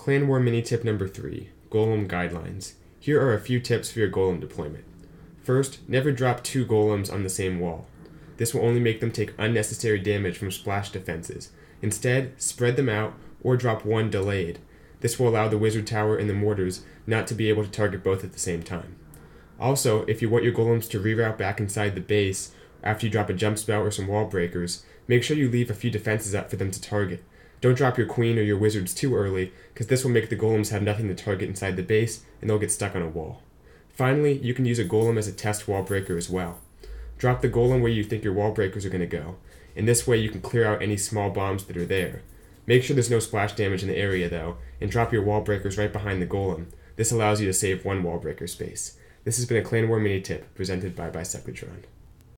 Clan War mini tip number 3 Golem Guidelines. Here are a few tips for your golem deployment. First, never drop two golems on the same wall. This will only make them take unnecessary damage from splash defenses. Instead, spread them out or drop one delayed. This will allow the wizard tower and the mortars not to be able to target both at the same time. Also, if you want your golems to reroute back inside the base after you drop a jump spell or some wall breakers, make sure you leave a few defenses up for them to target. Don't drop your queen or your wizards too early, because this will make the golems have nothing to target inside the base, and they'll get stuck on a wall. Finally, you can use a golem as a test wall breaker as well. Drop the golem where you think your wall breakers are going to go. In this way, you can clear out any small bombs that are there. Make sure there's no splash damage in the area though, and drop your wall breakers right behind the golem. This allows you to save one wall breaker space. This has been a Clan War mini tip presented by Bisectatron.